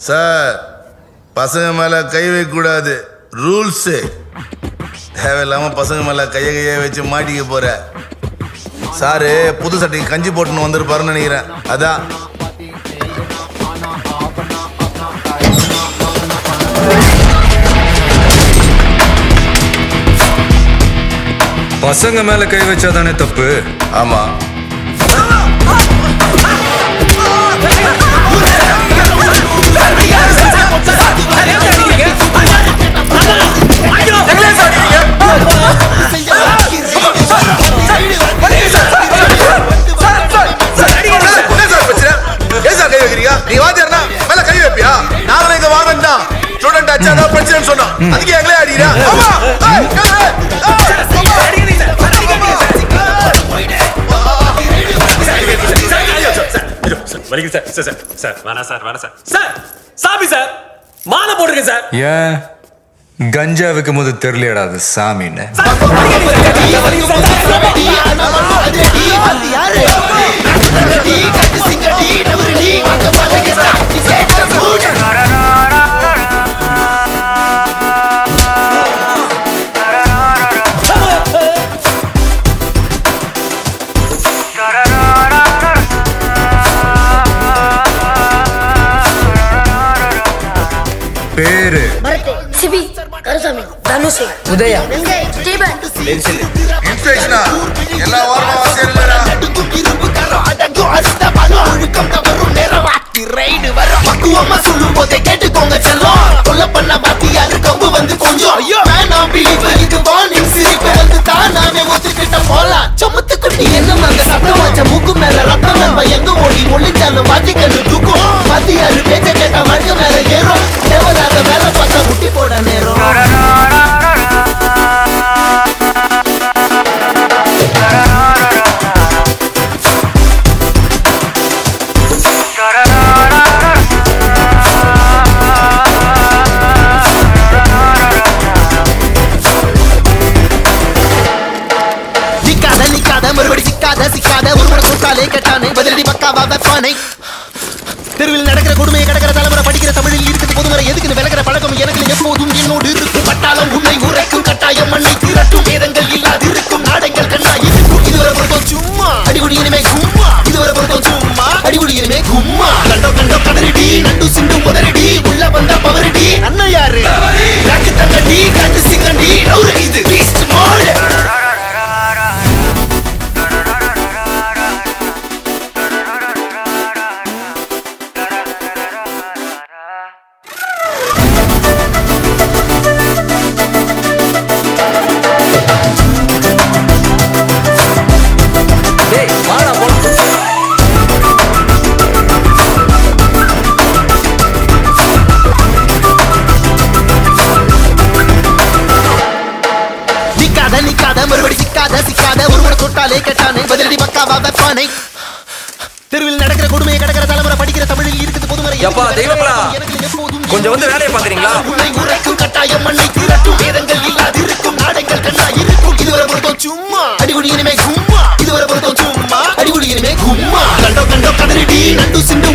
Sir பசங்க மேல கை வைக்கக்கூடாது ரூல்ஸு தேவையில்லாம பசங்க மேல கைய கைய வச்சு மாட்டிக்க போற. சாரு புது சட்டைக்கு கஞ்சி போட்டுன்னு வந்திருப்பாருன்னு நினைக்கிறேன். அதான். பசங்க மேல கை வச்சாதானே தப்பு? ஆமா. ஏன் கை வாத்தியார்னா மேல கை வைப்பியா? நாங்களும் இங்க வார்டன் தான். ஸ்டூடெண்ட் ஆச்சு, அதான் பிரச்சனைன்னு சொன்னோம். அதுக்கு எங்களே அடிக்கிறா? ஆமா. வலிக்குது sir sir sir sir sir sir sir சாமி சார் மாலை போட்டிருக்கேன் சார் ஏன் கஞ்சா போது தெரியலடா அது சாமின்னு பேரு. பரத் சிவி கருசாமி தனுஷ். உதயா. ஸ்டீபன்? எல்லா வாரமும் பக்காவா சிக்காத சிக்காத ஒரு முறை தொட்டாலே கேட்டானே. பதிலடி பக்காவா வைப்பானே. தெருவில் நடக்கிற கொடுமையை கடக்கிற தலைமுறை படிக்கிற தமிழில் இருக்குது பொதுமுறை. எப்பா, தெய்வங்களா? கொஞ்சம் வந்து வேலையை பார்க்கறீங்களா? உன்னை உரைக்கும் கட்டாயம் மண்ணை திரட்டும். வேதங்கள் இல்லாது இருக்கும் நாடங்கள் கண்ணா இருக்கும். இதுவரை பொருத்தம் சும்மா. அடிகுடி இனிமே கும்மா. இதுவரை பொருத்தம் சும்மா. அடிகுடி இனிமே கும்மா. கண்டோ கண்டோ கதறிடி. நண்டு சிண்டு